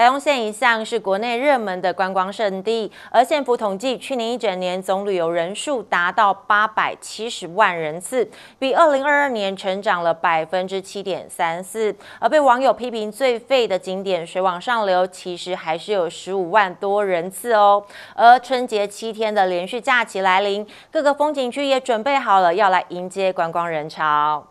台东县一向是国内热门的观光胜地，而县府统计，去年一整年总旅游人数达到八百七十万人次，比二零二二年成长了百分之七点三四。而被网友批评最废的景点水往上流，其实还是有十五万多人次哦。而春节七天的连续假期来临，各个风景区也准备好了要来迎接观光人潮。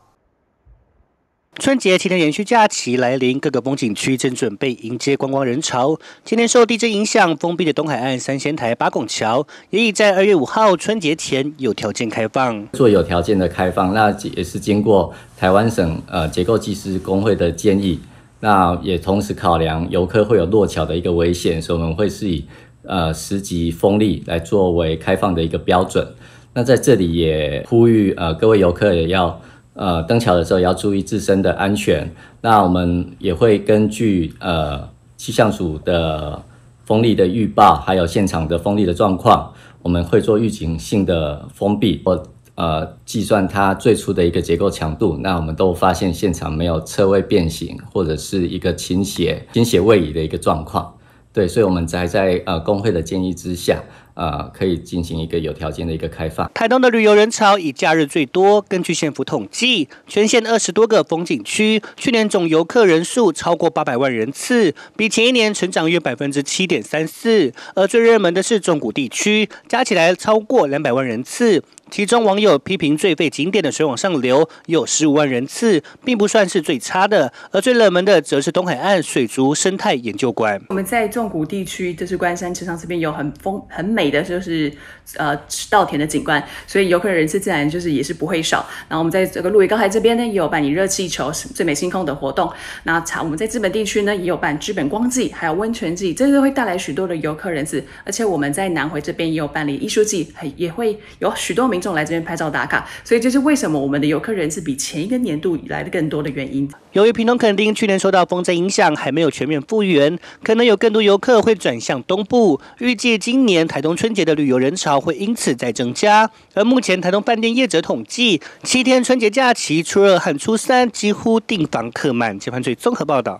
春节七天连续假期来临，各个风景区正准备迎接观光人潮。今天受地震影响封闭的东海岸三仙台八拱桥，也已在二月五号春节前有条件开放。做有条件的开放，那也是经过台湾省呃结构技师工会的建议，那也同时考量游客会有落桥的一个危险，所以我们会是以呃十级风力来作为开放的一个标准。那在这里也呼吁呃各位游客也要。呃，登桥的时候要注意自身的安全。那我们也会根据呃气象组的风力的预报，还有现场的风力的状况，我们会做预警性的封闭或呃计算它最初的一个结构强度。那我们都发现现场没有车位变形或者是一个倾斜、倾斜位移的一个状况。对，所以我们在呃工会的建议之下。呃，可以进行一个有条件的一个开放。台东的旅游人潮以假日最多。根据县府统计，全县二十多个风景区去年总游客人数超过八百万人次，比前一年成长约百分之七点三四。而最热门的是中古地区，加起来超过两百万人次。其中网友批评最废景点的水往上流有十五万人次，并不算是最差的。而最热门的则是东海岸水族生态研究馆。我们在纵谷地区，就是关山池上这边有很丰很美的，就是呃稻田的景观，所以游客人次自然就是也是不会少。然后我们在这个鹿野高台这边呢，也有办理热气球、最美星空的活动。那茶我们在资本地区呢，也有办资本光季，还有温泉季，这个会带来许多的游客人次。而且我们在南回这边也有办理艺术季，也会有许多名。众来这边拍照打卡，所以这是为什么我们的游客人次比前一个年度来的更多的原因。由于屏东垦丁去年受到风灾影响，还没有全面复原，可能有更多游客会转向东部。预计今年台东春节的旅游人潮会因此再增加。而目前台东饭店业者统计，七天春节假期初二和初三几乎订房客满。接盘最综合报道。